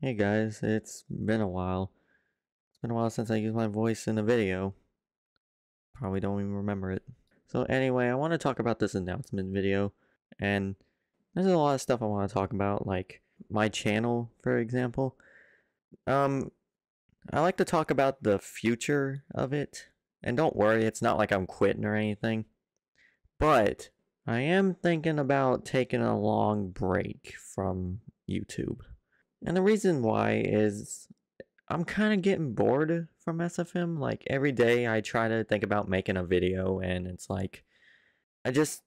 Hey guys, it's been a while. It's been a while since I used my voice in a video. Probably don't even remember it. So anyway, I want to talk about this announcement video, and there's a lot of stuff I want to talk about, like my channel, for example. Um, I like to talk about the future of it, and don't worry, it's not like I'm quitting or anything. But I am thinking about taking a long break from YouTube. And the reason why is I'm kind of getting bored from SFM. Like every day I try to think about making a video and it's like I just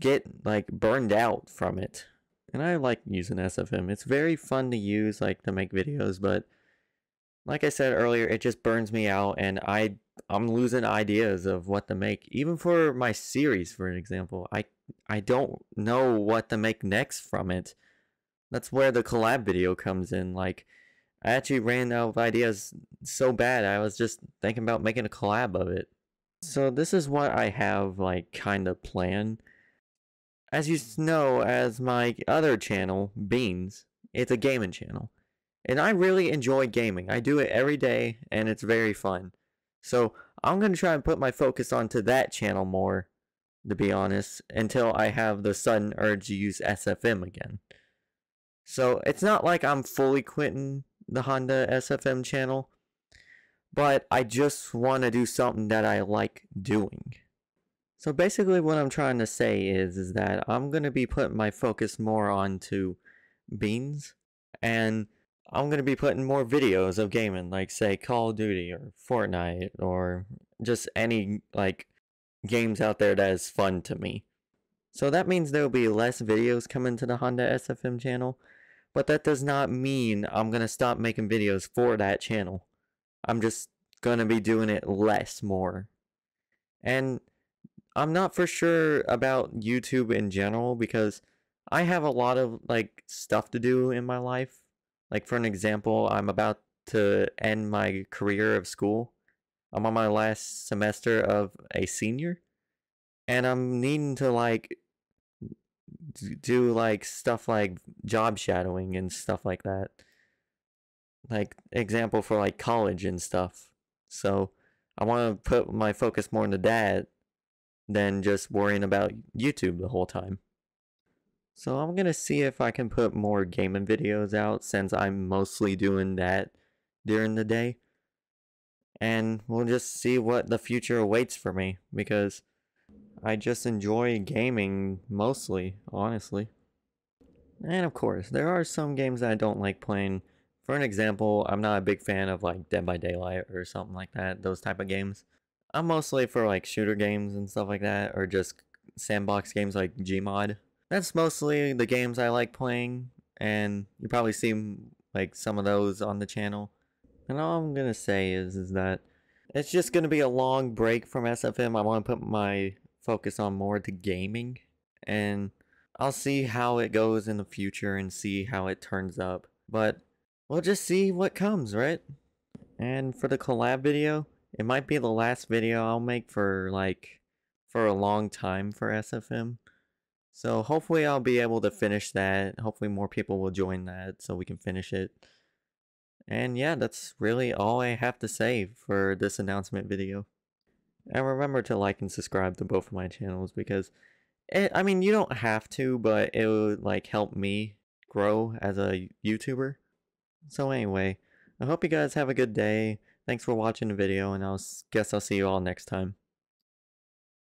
get like burned out from it. And I like using SFM. It's very fun to use like to make videos, but like I said earlier, it just burns me out and I I'm losing ideas of what to make. Even for my series, for an example, I I don't know what to make next from it. That's where the collab video comes in. Like, I actually ran out of ideas so bad, I was just thinking about making a collab of it. So this is what I have, like, kind of planned. As you know, as my other channel, Beans, it's a gaming channel. And I really enjoy gaming. I do it every day, and it's very fun. So I'm going to try and put my focus onto that channel more, to be honest, until I have the sudden urge to use SFM again. So it's not like I'm fully quitting the Honda SFM channel, but I just want to do something that I like doing. So basically what I'm trying to say is, is that I'm going to be putting my focus more onto Beans, and I'm going to be putting more videos of gaming, like say Call of Duty or Fortnite or just any like games out there that is fun to me. So that means there will be less videos coming to the Honda SFM channel, but that does not mean I'm going to stop making videos for that channel. I'm just going to be doing it less more. And I'm not for sure about YouTube in general because I have a lot of like stuff to do in my life. Like for an example, I'm about to end my career of school. I'm on my last semester of a senior and I'm needing to like do like stuff like job shadowing and stuff like that. Like example for like college and stuff. So I want to put my focus more into that than just worrying about YouTube the whole time. So I'm going to see if I can put more gaming videos out since I'm mostly doing that during the day. And we'll just see what the future awaits for me because I just enjoy gaming mostly, honestly. And of course, there are some games that I don't like playing. For an example, I'm not a big fan of like Dead by Daylight or something like that, those type of games. I'm mostly for like shooter games and stuff like that, or just sandbox games like Gmod. That's mostly the games I like playing, and you probably see like some of those on the channel. And all I'm gonna say is, is that it's just gonna be a long break from SFM. I want to put my focus on more to gaming and I'll see how it goes in the future and see how it turns up. But we'll just see what comes, right? And for the collab video, it might be the last video I'll make for like for a long time for SFM. So hopefully I'll be able to finish that. Hopefully more people will join that so we can finish it. And yeah, that's really all I have to say for this announcement video. And remember to like and subscribe to both of my channels because it, I mean, you don't have to, but it would like help me grow as a YouTuber. So anyway, I hope you guys have a good day. Thanks for watching the video and I'll guess I'll see you all next time.